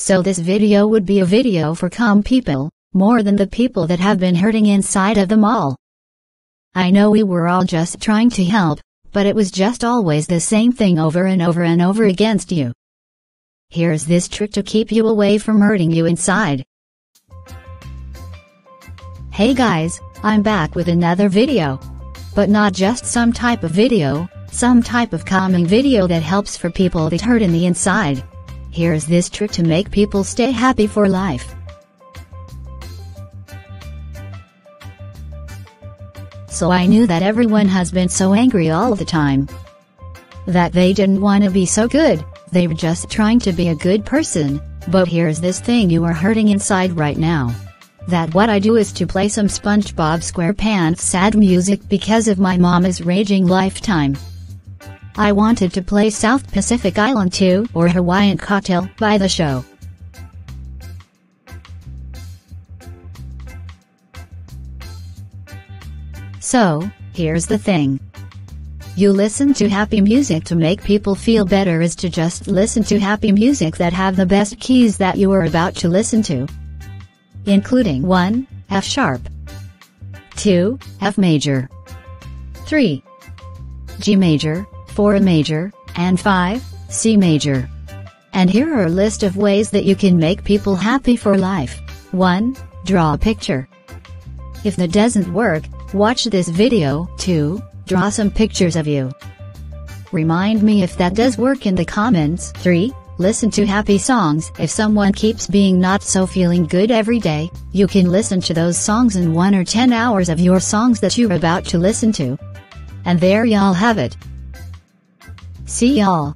So this video would be a video for calm people, more than the people that have been hurting inside of them all. I know we were all just trying to help, but it was just always the same thing over and over and over against you. Here's this trick to keep you away from hurting you inside. Hey guys, I'm back with another video. But not just some type of video, some type of calming video that helps for people that hurt in the inside. Here's this trick to make people stay happy for life. So I knew that everyone has been so angry all the time. That they didn't want to be so good, they were just trying to be a good person, but here's this thing you are hurting inside right now. That what I do is to play some SpongeBob SquarePants sad music because of my mama's raging lifetime. I wanted to play South Pacific Island 2 or Hawaiian Cocktail by the show. So, here's the thing. You listen to happy music to make people feel better is to just listen to happy music that have the best keys that you are about to listen to. Including 1. F sharp 2. F major 3. G major, 4 major, and 5. C major. And here are a list of ways that you can make people happy for life. 1. Draw a picture. If that doesn't work, Watch this video, 2. Draw some pictures of you. Remind me if that does work in the comments. 3. Listen to happy songs. If someone keeps being not so feeling good every day, you can listen to those songs in 1 or 10 hours of your songs that you're about to listen to. And there y'all have it. See y'all.